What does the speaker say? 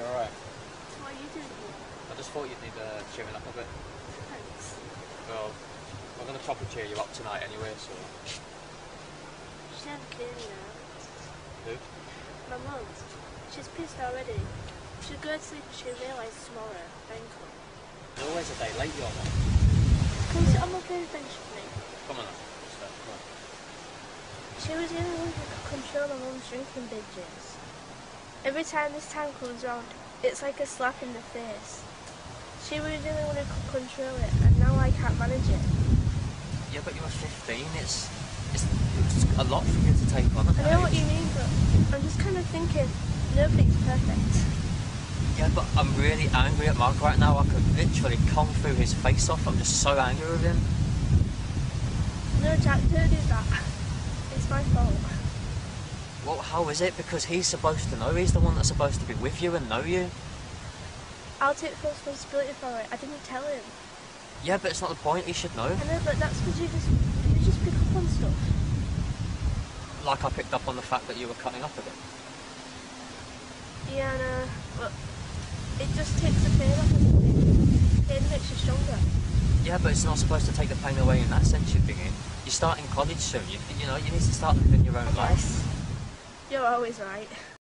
You alright? What are you doing here? I just thought you'd need uh, cheering up a bit. Thanks. Well, we're going to proper cheer you up tonight anyway, so... She's never clearly now. Who? My mum. She's pissed already. She'll go to sleep and she'll realise tomorrow. Banquet. There's always a day late, your mum. Come sit on my favourite bench with me. Come on, now. Just, come on. She was the only one who could control my mum's drinking binges. Every time this time comes round, it's like a slap in the face. She was the only one who could control it, and now I can't manage it. Yeah, but you were 15. It's, it's, it's a lot for you to take on I know what you mean, but I'm just kind of thinking, nobody's perfect. Yeah, but I'm really angry at Mark right now. I could literally kung fu his face off. I'm just so angry with him. No, Jack, don't do that. It's my fault. Well, how is it? Because he's supposed to know. He's the one that's supposed to be with you and know you. I'll take full responsibility for it. I didn't tell him. Yeah, but it's not the point. He should know. I know, but that's because you just you just pick up on stuff. Like I picked up on the fact that you were cutting up a bit. Yeah, I know, but it just takes the pain off of. Pain makes you stronger. Yeah, but it's not supposed to take the pain away in that sense, you thinking. You're starting college soon. You, you know, you need to start living your own life. You're always right.